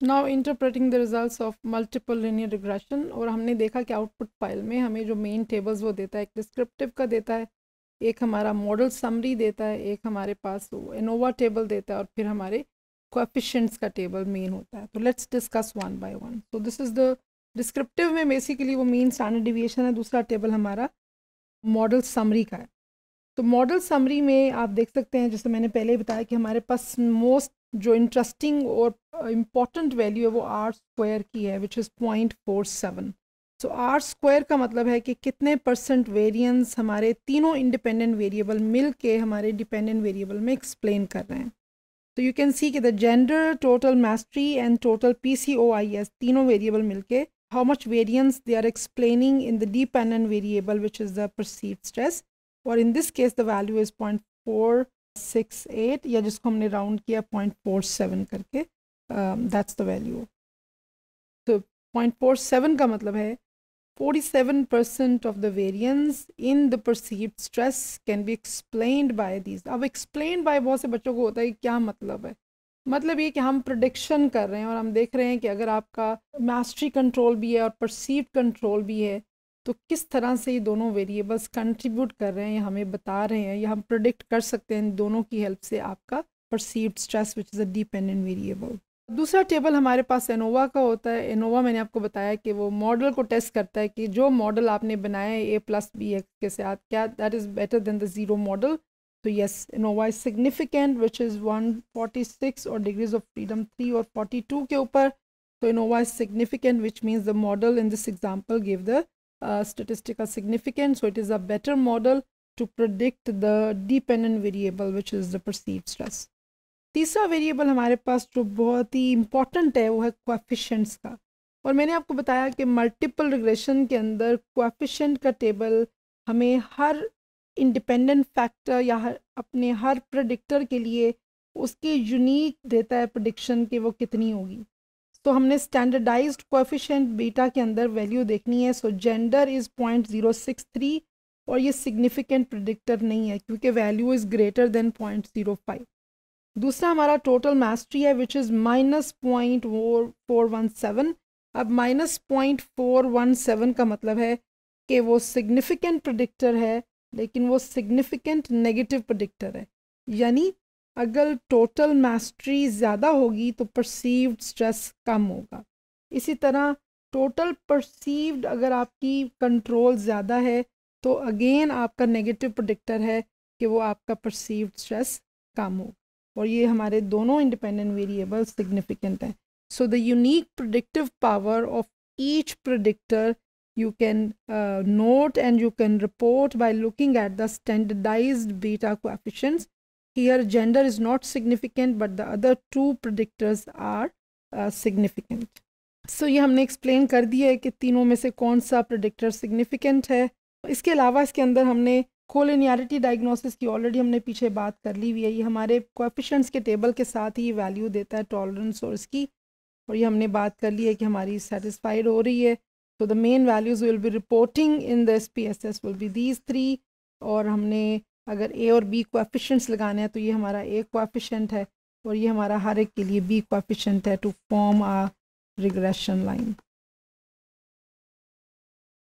Now interpreting the result of multiple linear regression और हमने देखा कि आउटपुट फ़ाइल में हमें जो मेन टेबल्स वो देता है, एक डिस्क्रिप्टिव का देता है, एक हमारा मॉडल समरी देता है, एक हमारे पास इनोवा टेबल देता है और फिर हमारे कोएफिशिएंट्स का टेबल मेन होता है। तो let's discuss one by one तो दिस इज़ द डिस्क्रिप्टिव में बेसिकली वो मेन स्टैंडर्ड डिविएशन है, दूसरा टेबल हमारा मॉडल समरी का है। तो मॉडल समरी में आप देख सकते हैं, जैसे मैंने पहले बताया कि हमारे पास मोस्ट जो इंटरेस्टिंग और इंपॉर्टेंट वैल्यू है वो आर स्क्वायर की है which is point four seven so R square का मतलब है कि कितने परसेंट वेरिएंस हमारे तीनों इंडिपेंडेंट वेरिएबल मिल के हमारे डिपेंडेंट वेरिएबल में एक्सप्लेन कर रहे हैं। तो यू कैन सी कि the gender total mastery and total P C O I S तीनों वेरिएबल मिल के how much variance they are explaining in the dependent variable, which is the perceived stress. Or in this case, the value is 0.468 या जिसको हमने round किया 0.47 करके that's the value तो point four seven का मतलब है 47% of the variance in the perceived stress can be explained by these. अब explained by बहुत से बच्चों को होता है क्या मतलब है। मतलब ये कि हम प्रोडिक्शन कर रहे हैं और हम देख रहे हैं कि अगर आपका मास्टरी कंट्रोल भी है और परसीव कंट्रोल भी है तो किस तरह से ये दोनों वेरिएबल्स कंट्रीब्यूट कर रहे हैं या हमें बता रहे हैं या हम प्रोडिक्ट कर सकते हैं इन दोनों की हेल्प से आपका perceived stress which is a dependent variable दूसरा टेबल हमारे पास एनोवा का होता है। एनोवा मैंने आपको बताया कि वो मॉडल को टेस्ट करता है कि जो मॉडल आपने बनाया है ए प्लस बी एक्स के साथ क्या that is better than the zero model So yes, ANOVA is significant, which is 146 or degrees of freedom 3 or 42 के ऊपर. तो ANOVA is significant which means the model in this example gave the uh, statistical significance. So it is a better model to predict the dependent variable, which is the perceived stress. तीसरा variable हमारे पास जो बहुत ही important है वो है coefficients का और मैंने आपको बताया कि मल्टीपल रिग्रेशन के अंदर कोएफिशिएंट का टेबल हमें हर इंडिपेंडेंट फैक्टर या हर अपने हर प्रडिक्टर के लिए उसकी यूनिक देता है प्रडिक्शन कि वो कितनी होगी तो हमने स्टैंडर्डाइज कोफिशेंट बीटा के अंदर वैल्यू देखनी है। So gender is point zero six three और ये सिग्निफिकेंट प्रडिक्टर नहीं है, क्योंकि value is greater than point zero five दूसरा हमारा टोटल मास्ट्री है which is minus point four one seven अब minus point four one seven का मतलब है कि वो सिग्निफिकेंट प्रडिक्टर है, लेकिन वो सिग्निफिकेंट नेगेटिव प्रडिक्टर है। यानी अगर टोटल मास्टरी ज़्यादा होगी तो परसीव्ड स्ट्रेस कम होगा इसी तरह टोटल परसीव्ड अगर आपकी कंट्रोल ज़्यादा है तो अगेन आपका नेगेटिव प्रोडिक्टर है कि वो आपका परसीव्ड स्ट्रेस कम हो और ये हमारे दोनों इंडिपेंडेंट वेरिएबल सिग्निफिकेंट हैं so the unique predictive power of each predictor you can uh, note and you can report by looking at the standardized beta coefficients. Here gender is not significant but the other two predictors are uh, significant. So ये हमने explain कर दिया है कि तीनों में से कौन सा predictor significant है इसके अलावा इसके अंदर हमने कोलिनियरिटी डायग्नोसिस की ऑलरेडी हमने पीछे बात कर ली हुई है ये हमारे कोएफिशिएंट्स के टेबल के साथ ही वैल्यू देता है टॉलरेंस और इसकी और ये हमने बात कर ली है कि हमारी सेटिस्फाइड हो रही है So the main values we will be reporting in the SPSS will be these three और हमने अगर ए और बी कोफिशेंट्स लगाने हैं तो ये हमारा ए कोफिशेंट है और ये हमारा हर एक के लिए बी कोफिशेंट है to form a regression line